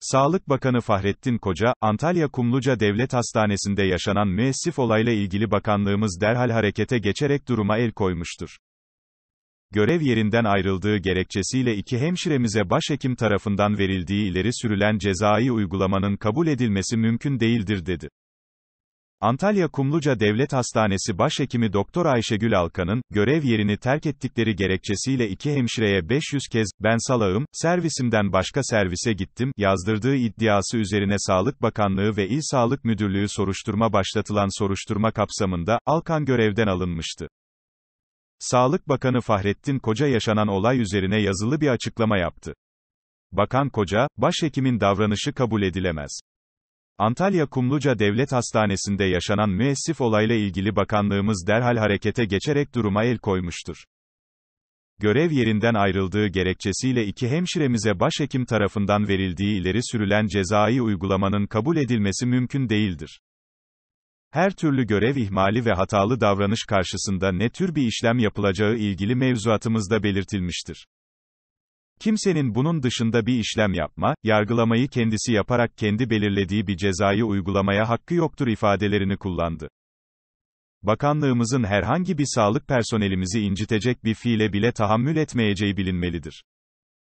Sağlık Bakanı Fahrettin Koca, Antalya Kumluca Devlet Hastanesi'nde yaşanan müessif olayla ilgili bakanlığımız derhal harekete geçerek duruma el koymuştur. Görev yerinden ayrıldığı gerekçesiyle iki hemşiremize başhekim tarafından verildiği ileri sürülen cezai uygulamanın kabul edilmesi mümkün değildir dedi. Antalya Kumluca Devlet Hastanesi Başhekimi Doktor Ayşegül Alkan'ın, görev yerini terk ettikleri gerekçesiyle iki hemşireye 500 kez, ben salağım, servisimden başka servise gittim, yazdırdığı iddiası üzerine Sağlık Bakanlığı ve İl Sağlık Müdürlüğü soruşturma başlatılan soruşturma kapsamında, Alkan görevden alınmıştı. Sağlık Bakanı Fahrettin Koca yaşanan olay üzerine yazılı bir açıklama yaptı. Bakan Koca, başhekimin davranışı kabul edilemez. Antalya Kumluca Devlet Hastanesi'nde yaşanan müessif olayla ilgili bakanlığımız derhal harekete geçerek duruma el koymuştur. Görev yerinden ayrıldığı gerekçesiyle iki hemşiremize başhekim tarafından verildiği ileri sürülen cezai uygulamanın kabul edilmesi mümkün değildir. Her türlü görev ihmali ve hatalı davranış karşısında ne tür bir işlem yapılacağı ilgili mevzuatımızda belirtilmiştir. Kimsenin bunun dışında bir işlem yapma, yargılamayı kendisi yaparak kendi belirlediği bir cezayı uygulamaya hakkı yoktur ifadelerini kullandı. Bakanlığımızın herhangi bir sağlık personelimizi incitecek bir fiile bile tahammül etmeyeceği bilinmelidir.